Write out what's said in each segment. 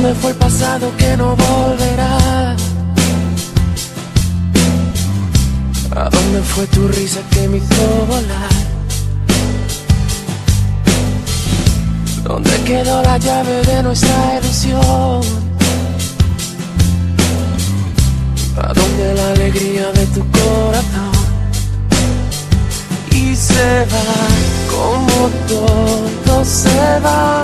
dónde fue el pasado que no volverá? ¿A dónde fue tu risa que me hizo volar? ¿Dónde quedó la llave de nuestra ilusión? ¿A dónde la alegría de tu corazón? Y se va como todo se va,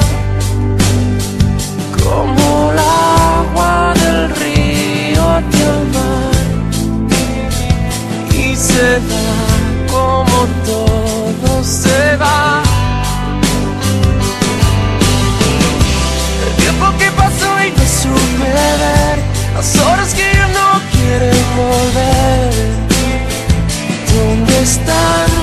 se como todo se va. El tiempo que pasó y no supe ver, las horas que ya no quieren volver. ¿Dónde están?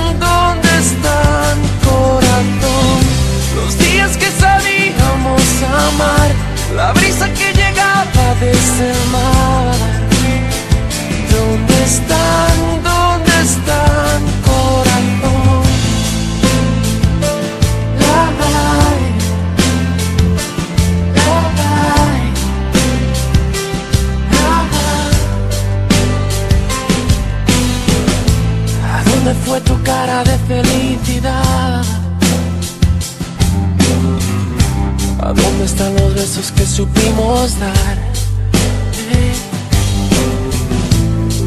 Dónde están los besos que supimos dar?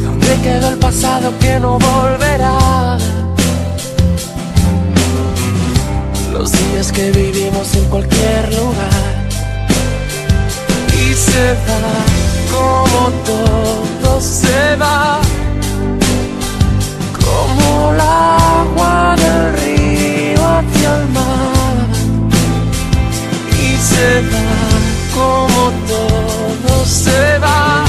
¿Dónde quedó el pasado que no volverá? Los días que vivimos en cualquier lugar y se va como todo se va como el todo se va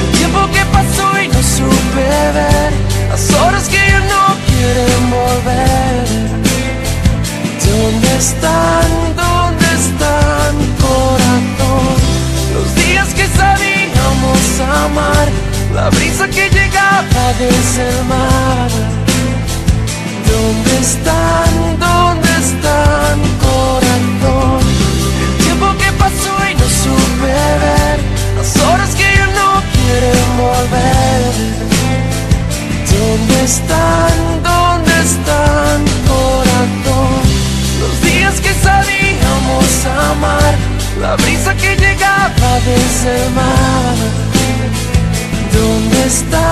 el tiempo que pasó y no supe ver las horas que ya no quieren volver ¿Dónde están? ¿Dónde están, corazón? Los días que sabíamos amar, la brisa que llegaba desde el mar. ¿Dónde están? ¿Dónde volver. ¿Dónde están? ¿Dónde están, corazón? Los días que sabíamos amar, la brisa que llegaba desde el mar. ¿Dónde están?